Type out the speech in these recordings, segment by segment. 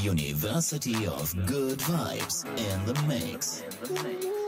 University of Good Vibes in the mix.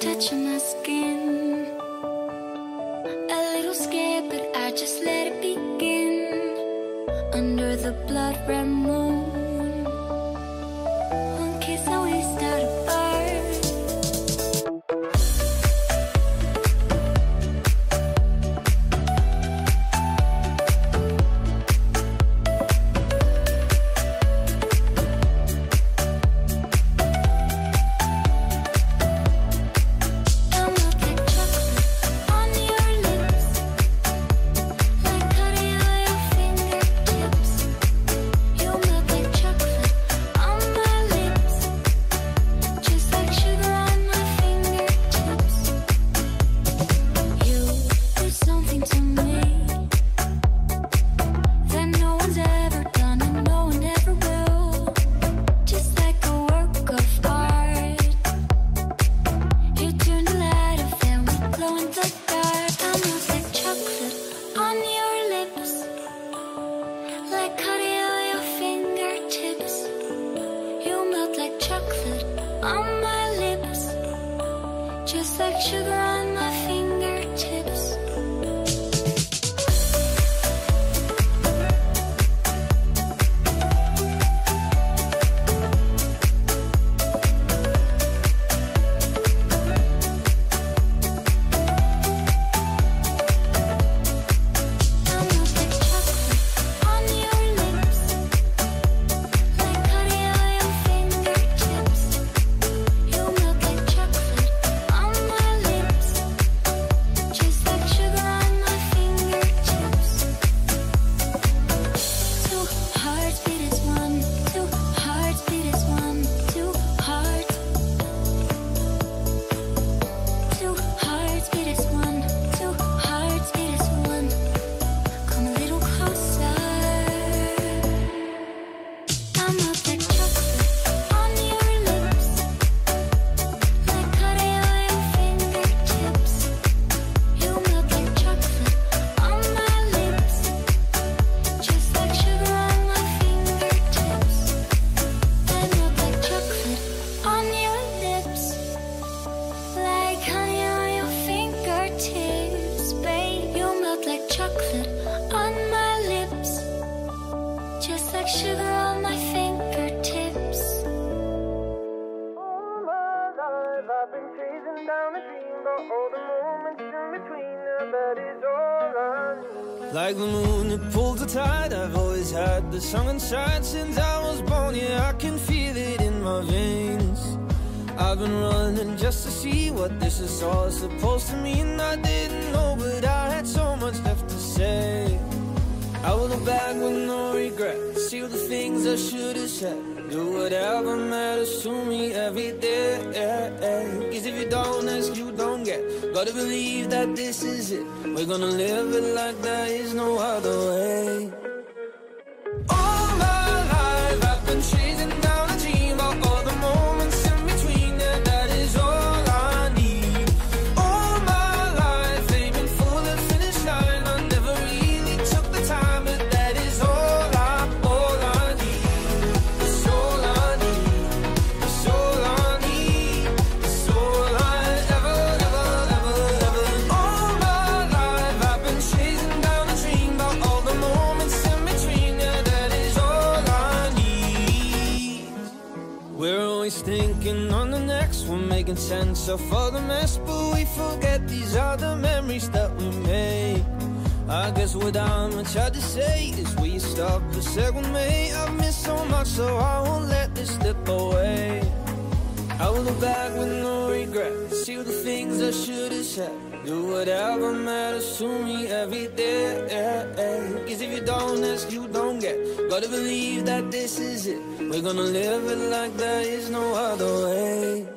touching my skin. A little scared, but I just let it begin. Under the blood red moon making sense of all the mess But we forget these are the memories that we made I guess what I'm trying to say is we stop the second May. I've missed so much so I won't let this slip away. I will look back with no regret See all the things I should have said. Do whatever matters to me every day. Cause if you don't ask, you don't get. Gotta believe that this is it. We're gonna live it like there is no other way.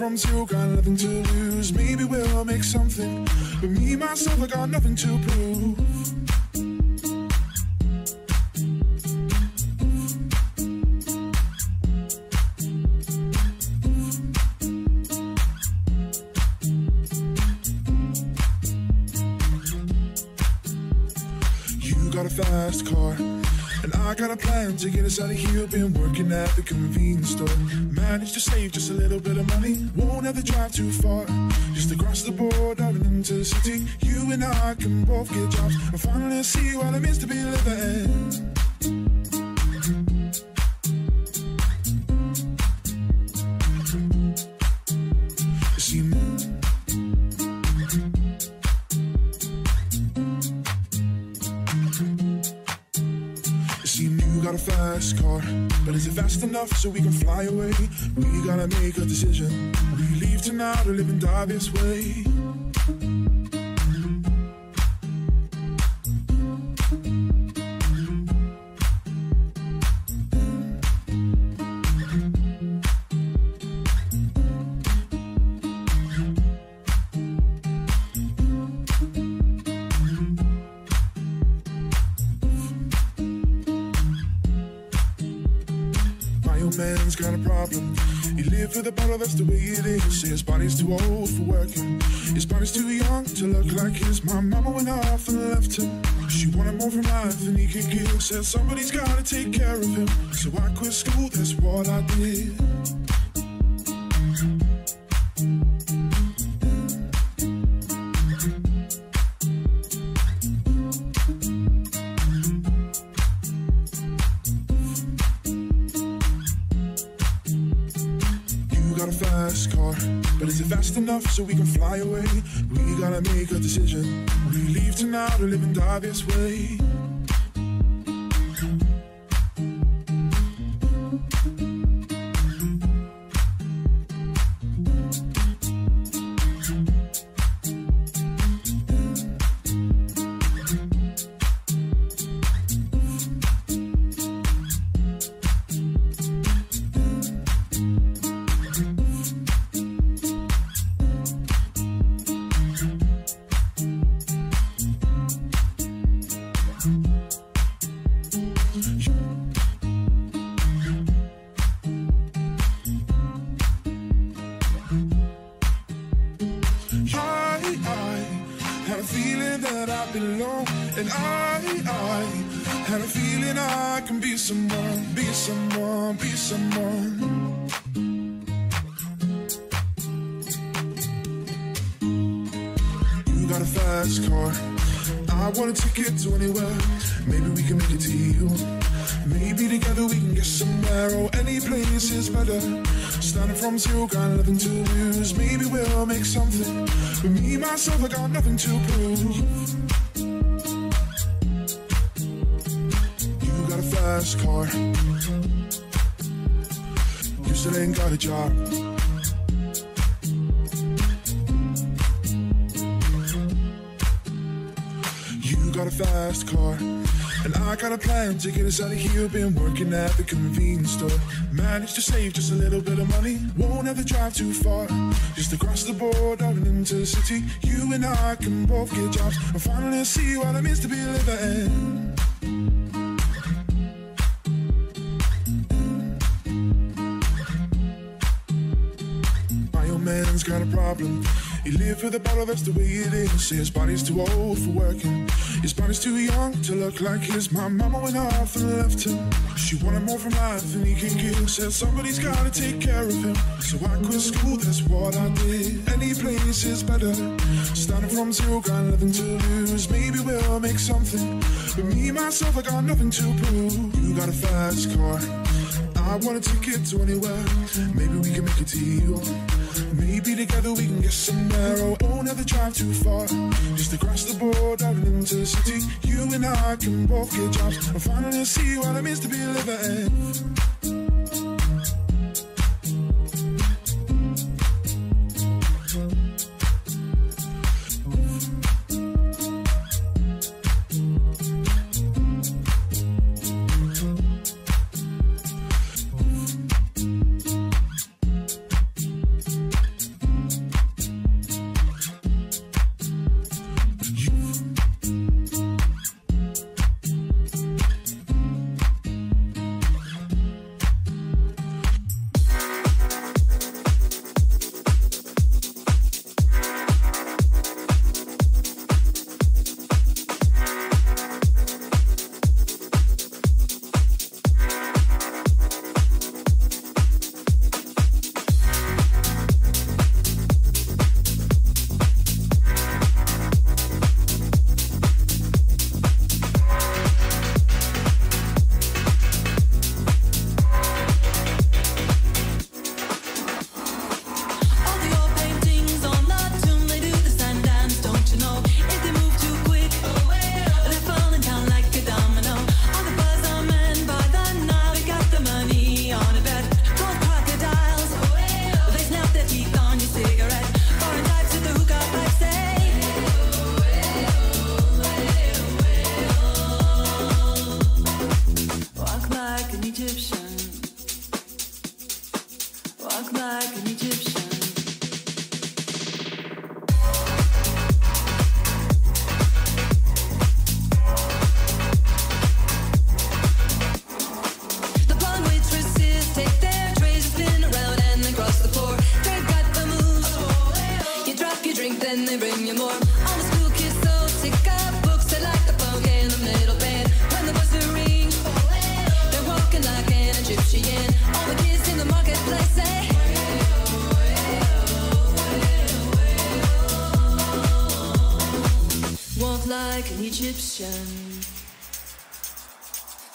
From zero, got nothing to lose. Maybe we'll make something. But me, myself, I got nothing to prove. This way. Said somebody's gotta take care of him. So I quit school, that's what I did. You got a fast car, but is it fast enough so we can fly away? We gotta make a decision. We leave tonight or live and die this way. To anywhere. Maybe we can make a deal. Maybe together we can get somewhere. Oh, any place is better. Starting from zero, got nothing to lose. Maybe we'll make something. But me, myself, I got nothing to prove. You got a fast car. You still ain't got a job. Got a plan to get us out of here. Been working at the convenience store, managed to save just a little bit of money. Won't have to drive too far, just across the border and into the city. You and I can both get jobs and finally see what it means to be living. My old man's got a problem. He lived for the bottle, that's the way it is. His body's too old for working. His body's too young to look like his. My mama went off and left him. She wanted more from life than he can give. Said somebody's gotta take care of him. So I quit school, that's what I did. Any place is better. Starting from zero, got nothing to lose. Maybe we'll make something. But me, myself, I got nothing to prove. You got a fast car. I want a ticket to anywhere. Maybe we can make a deal. Maybe together we can get somewhere. Oh, won't have to drive too far. Just across the border and into the city. You and I can both get jobs and finally see what it means to be living.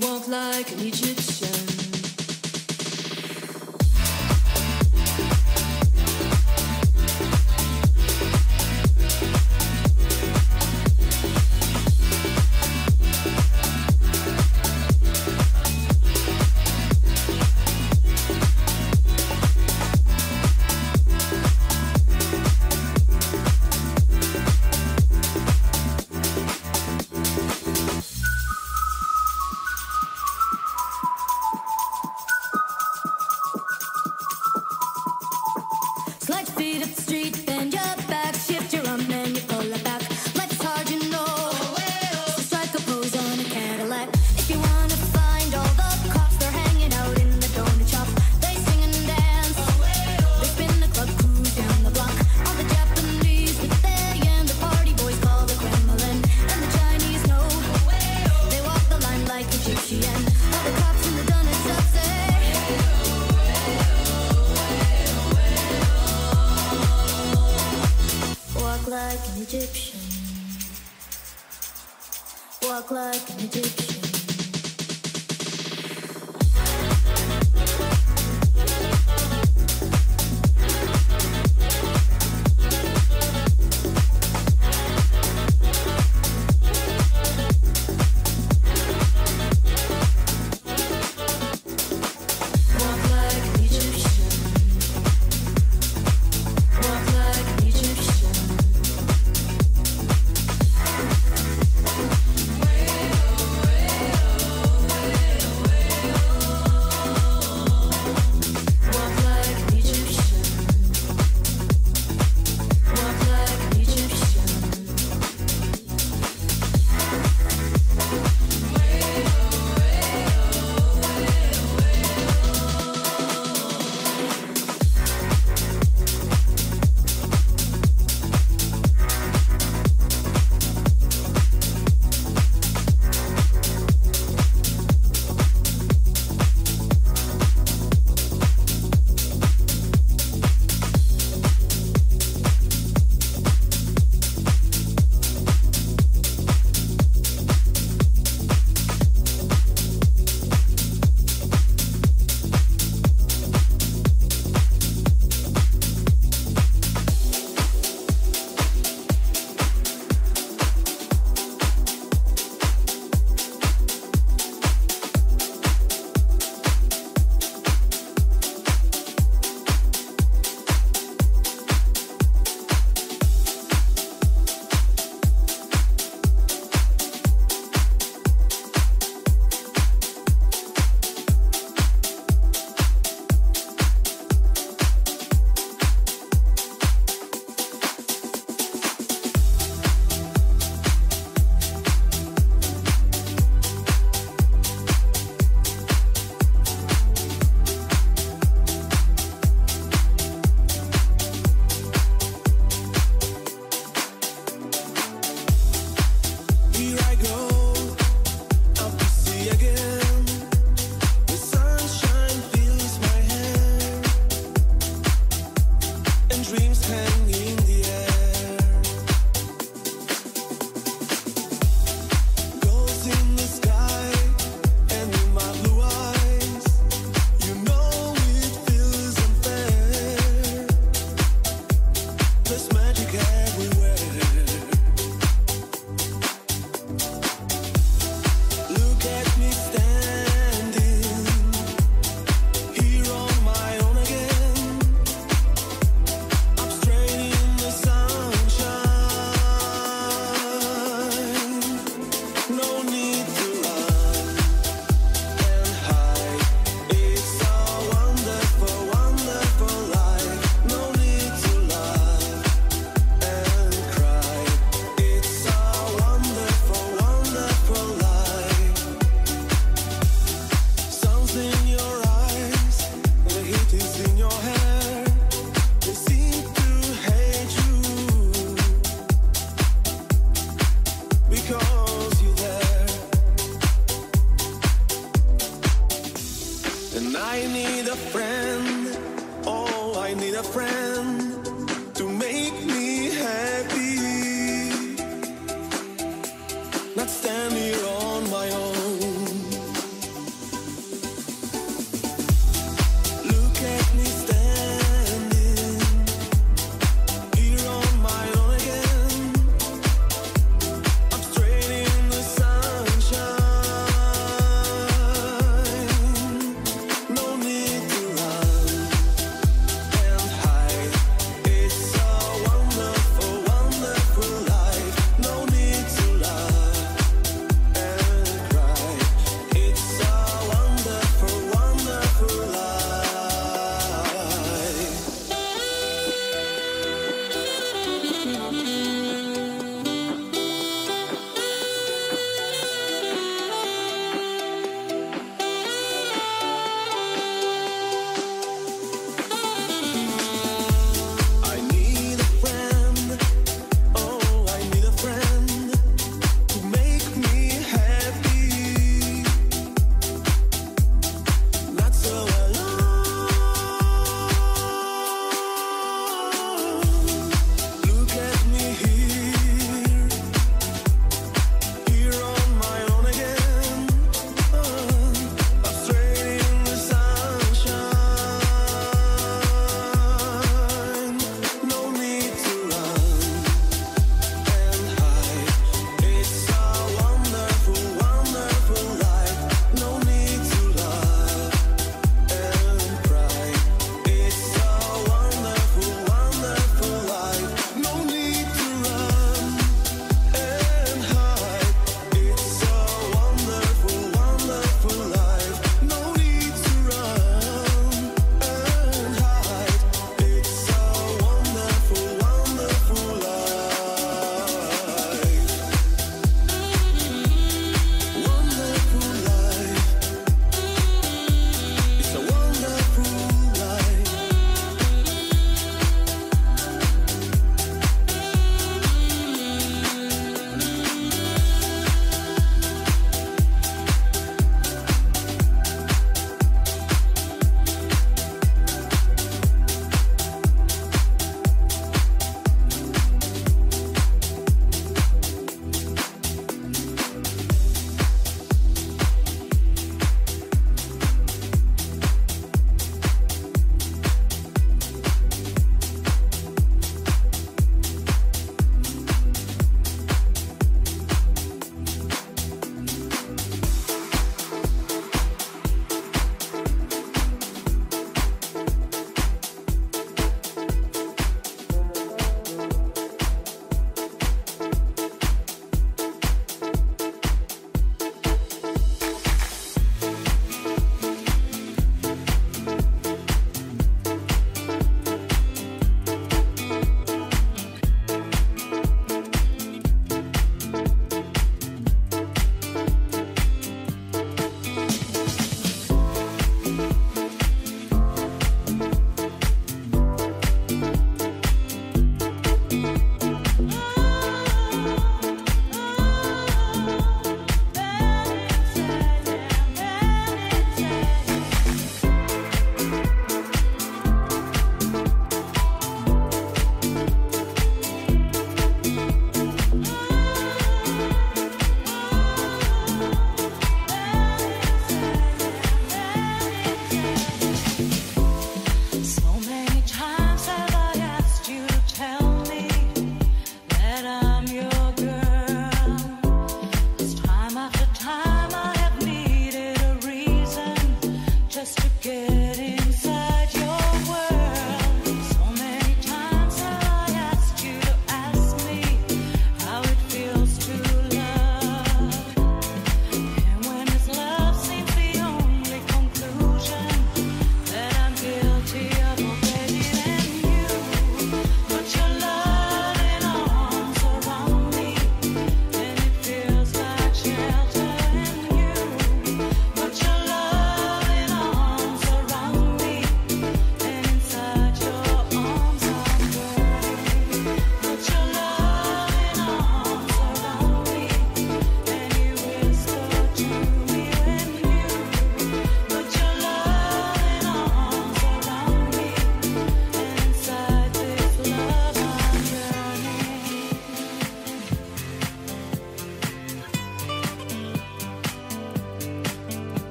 Walk like an Egyptian.